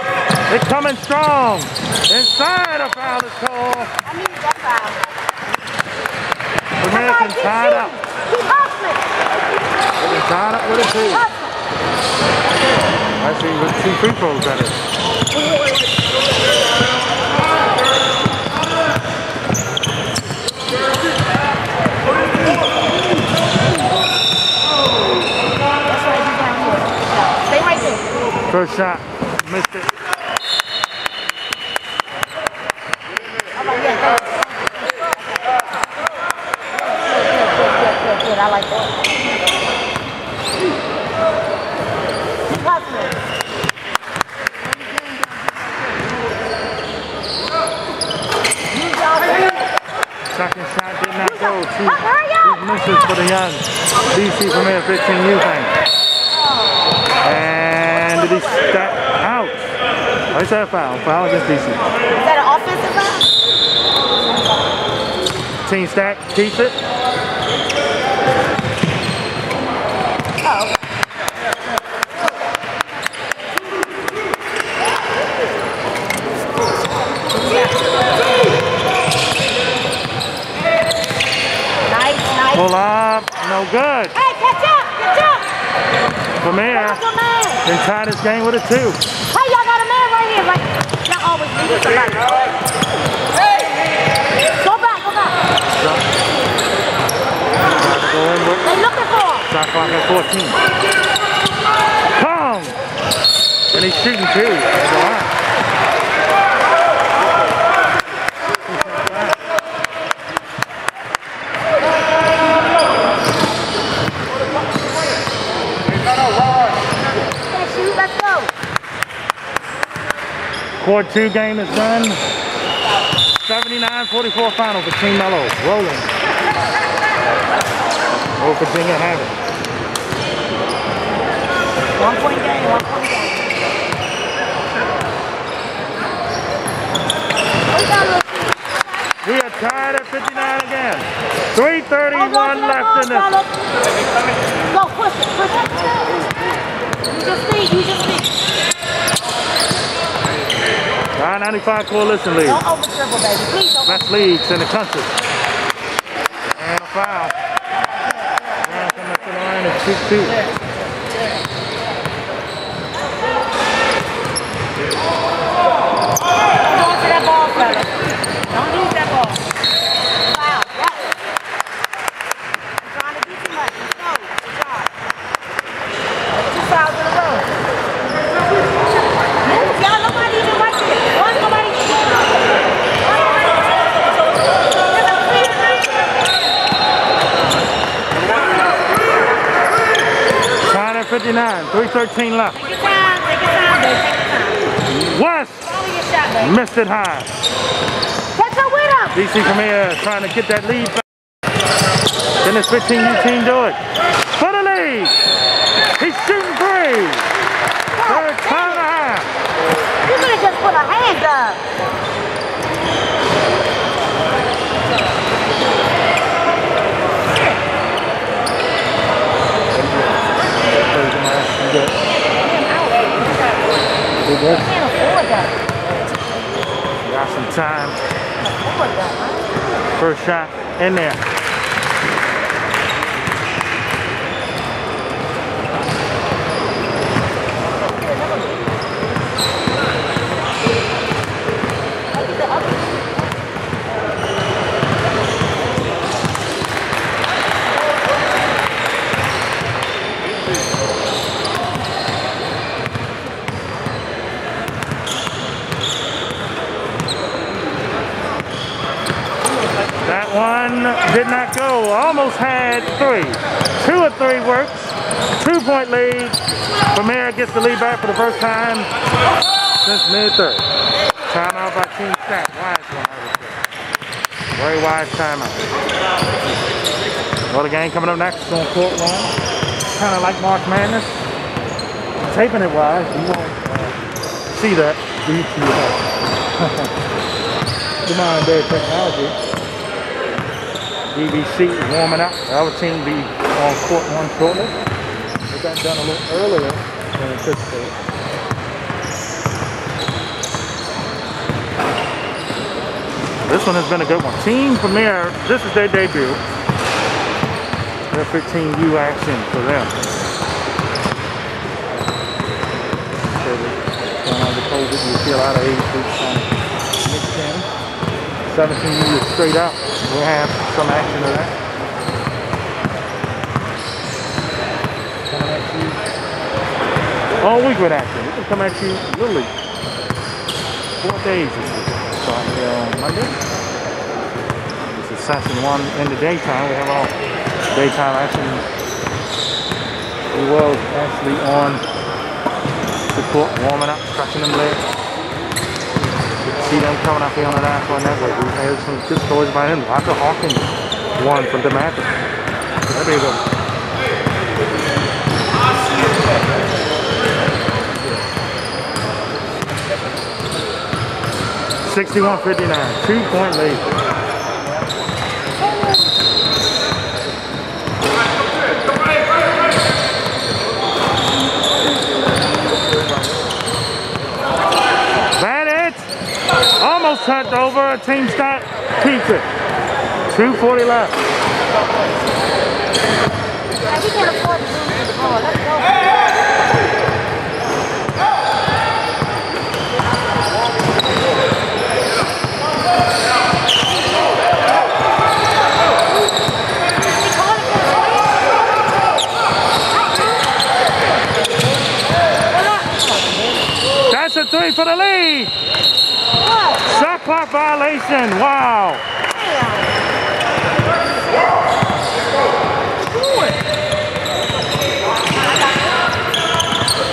It's coming strong. Inside a foul is called. I need that foul. Come on, tied up. Keep hustling. He's tied up with a two. I see with two free throws that is. First shot. Missed it. All right, yeah, go. Good, good, good, good, good. I like that. Keep hustling. Use y'all Second shot did not go. Two, Hurry up, two misses for the young DC from here 15 U thing. And did he step out? Oh, he said a foul. Foul against DC. Is that an offensive foul? Team Stat keep it. Oh. Nice, nice. Pull up. No good. Hey, catch up, catch up. From here. That's your man. Can tie this game with a two. Hey, y'all got a man right here. Like, y'all always need somebody. Go back, go back. Go in with They looking for him. shot clock at 14. Kong! And he's shooting two. That's a lot. Let's shoot, let's go. Court two game is done. 79-44 final for Team Melo. Rolling. Oh, Virginia Havoc. One point game, one point game. You got a little- We are tied at 59 again. 331 to left in this. Go, push it, push it. You just lead, you just lead. I-95 Coalition League. Don't over dribble, baby. Please don't Best leagues in the country. And a foul. And coming to the line at 6-2. 59. 313 left. Take your time. Take your time, baby. Take your time. West Follow your shot, baby. missed it high. Catch up with him. DC Premier trying to get that lead back. Can this 15U team do it? For the lead. He's shooting three. Oh, Third time and a half. You could have just put a hand up. Good. Can't afford that. Got some time. First shot in there. That one did not go. Almost had three. Two or three works. Point lead. Premier gets the lead back for the first time since mid third. Timeout by Team Stat. Wise one, I would say. Very wise timeout. Another game coming up next on court one. Kind of like March Madness. Taping it wise. You won't uh, see that. Uh, the modern technology. BBC warming up. The other team be on court one shortly. Got done a little earlier than anticipated. This one has been a good one. Team Premier, this is their debut. Their 15U action for them. The- Going on the COVID, you see a lot of age groups kind of mixed in. 17 years straight up. We'll have some action of that. all week with action. We can come at you literally four days this week. Starting Monday. This is session one in the daytime. We have all daytime action. We was actually on the court warming up, stretching them legs see them coming up here on the National Network. We've some good stories by him. Lots of Hawkins won from the That'd be a good Sixty-one fifty-nine. two point lead. almost touched over a team stat pizza. 240 left. That's for the lead. Shot clock violation. Wow.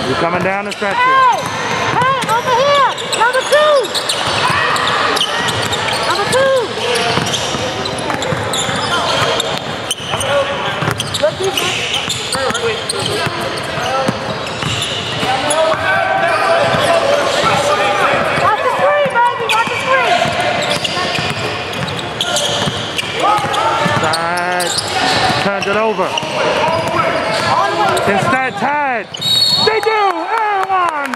You're coming down the stretch here. Number two! Number two! Defense. Watch the screen, baby! Watch the screen! Side. Turns it over. All the way. Instead tied. They do. And one.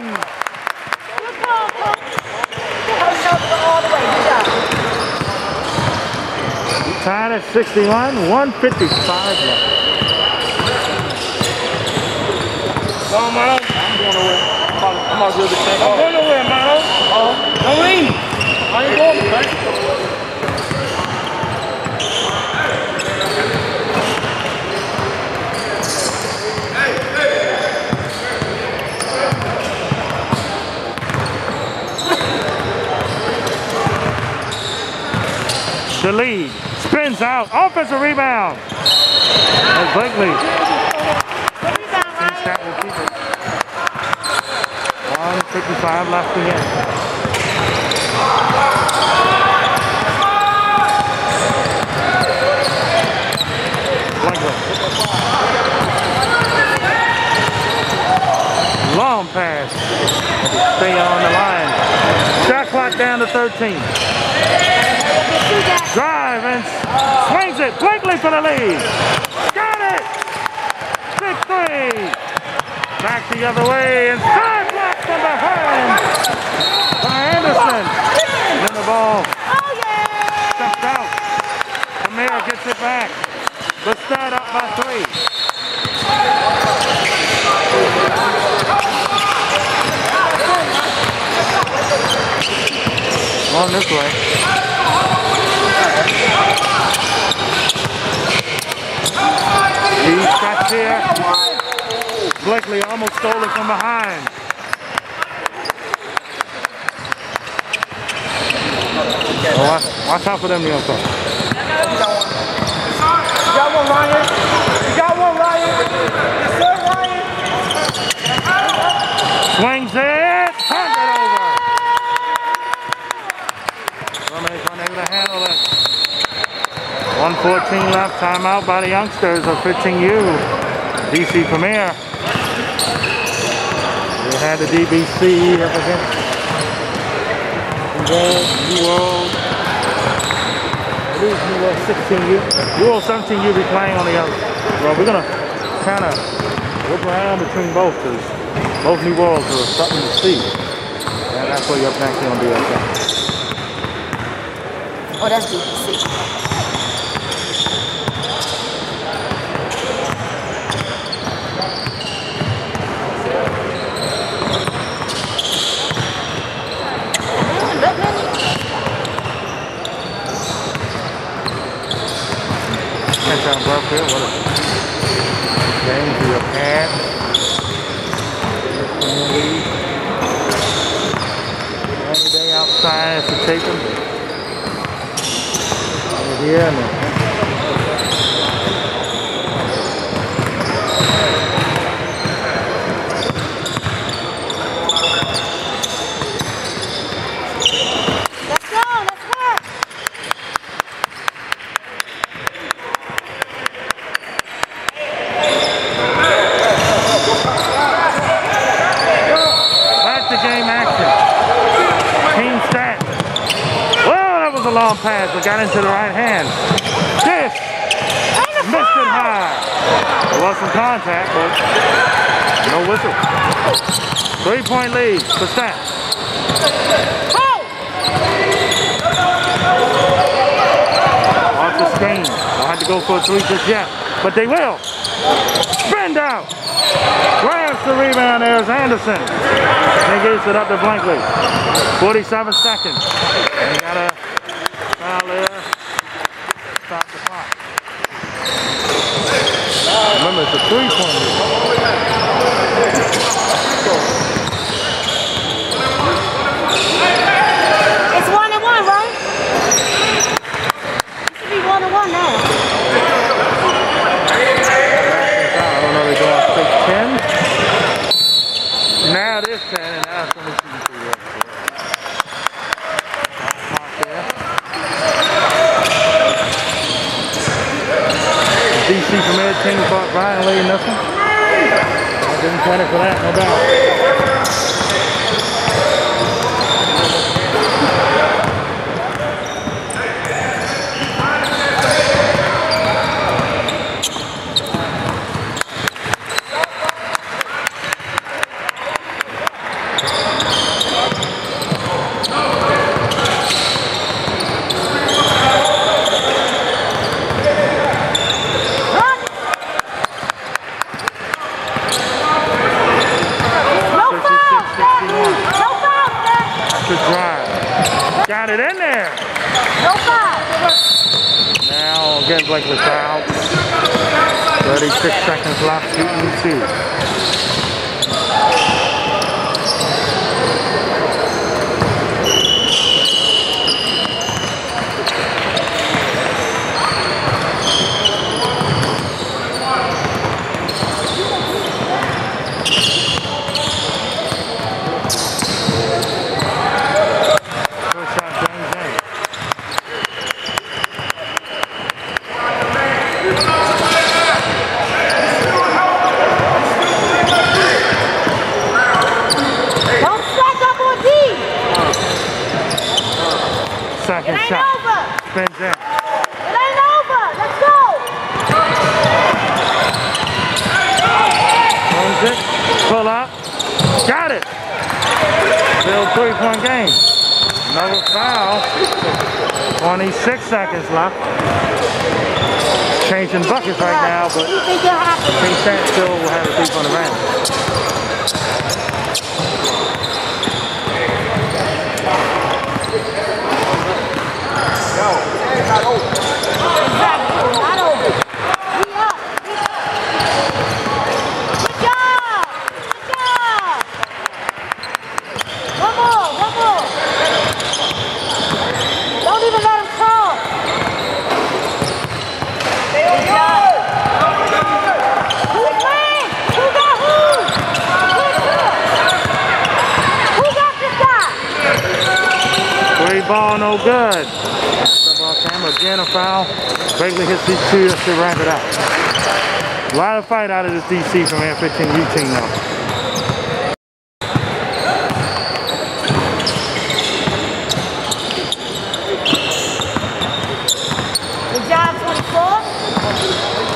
Good call, coach. Coach, all the way. Good job. Tied at 61. 155 left. Come on, Mano. I'm going nowhere. I'm about, I'm about to do the thing. I'm going nowhere, Mano. Oh, don't leave. I ain't going, man. The lead. Spins out. Offensive rebound. And Blakely. It. 155 left again. Blakely. Long pass. Stay on the line. Shot clock down to 13. Drive and swings it. Blakely for the lead. Got it. Big three. Back the other way and side block from behind. by Anderson. And then the ball steps out. Amir gets it back. Bastard up by three. On this way. He's got here. Blakely almost stole it from behind. Oh, watch, watch out for them, young folks. You got one, Ryan. You got one, Ryan. Yes, sir, Ryan. Swings it, turns it over. Ramirez unable to handle it. 114 left, timeout by the youngsters of 15U. DC Premier. They had the DBC up against New World. I believe New World 16U. New World 17U be playing on the other. Well, we're gonna kind of look around between both because both New Worlds are something to see. And that's what you're up next on DSN. Oh, that's BBC. Catch on Blufffield, what a game for your pants. Any day outside is to take them. Over here and then. Let's go. Let's work. Back to game action. Team stat. Well, that was a long pass, but got into the right hand. This missed it high. There was some contact, but no whistle. Three-point lead. Oh! Off the screen. Don't to go for a three just yet, but they will. Bend out. Grabs the rebound. There's Anderson. He gives it up to Blakely. 47 seconds. And you got a foul there. Stop the clock. Remember, it's a three-point lead. It's one and one, right? It should be one and one now. I don't know if they're going straight 10. Now it is 10, and now it's going to be two rest. Mark there. DC Premier team fought violently, nothing. I didn't panic for that, no doubt. Run. No foul. 56, 61. No foul. Seth. That's a drive. Got it in there. No foul. Now again Blakely foul. 36 seconds left, shooting two. First shot, James James. Don't stack up on D. It Second ain't shot. over. Spins in. It ain't over. Let's go. Throws it. Pull up. Got it. Still three-point game. Another foul. 26 seconds left. Changing buckets right now, but? King Stat still will have a deep on the round. Exactly. Not over. We up. We up. Good job. Good job. One more. One more. Don't even let him crawl. Good job. Who's playing? Who got who? Who got this guy? Three ball, no good. Football camera again a foul. Bagley hits these two to wrap it up. A lot of fight out of this DC Premier 15 U team though. Good job, 24.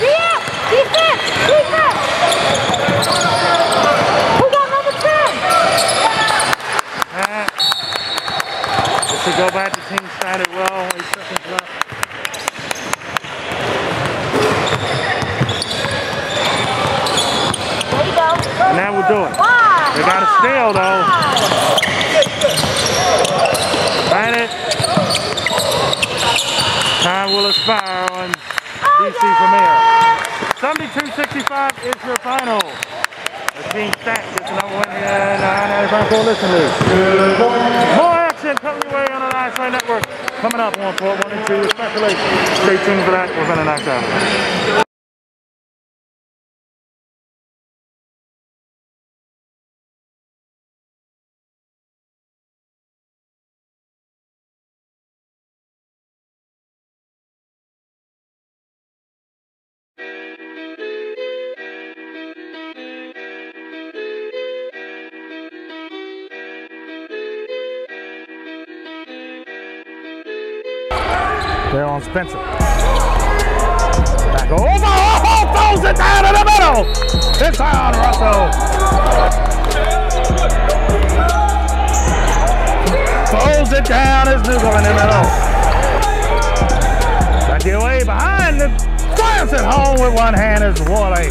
Yeah, defense, defense. Who got number 10? Ah. This should go back to team started well. Eight seconds left. There you go. And that will do it. Five. They got a steal, though. Find it. Time will expire on DC Premier. 72-65 is your final. The team Stat gets another win here in the High Four Listen League. More action coming your way on the Live Play Network. Coming up on Port 1 and 2 especially. Stay tuned for that. We're going to knock out. On Spencer. Back over. Oh, throws it down in the middle. It's on Russell. Throws it down as Newcomb in the middle. The away behind. Slams it home with one hand is Wally.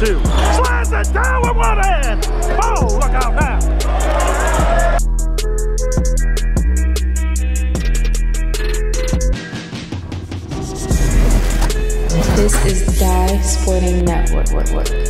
Two. Slams it down with one hand. Oh, look out now. This is Dye Sporting Network. Work, work.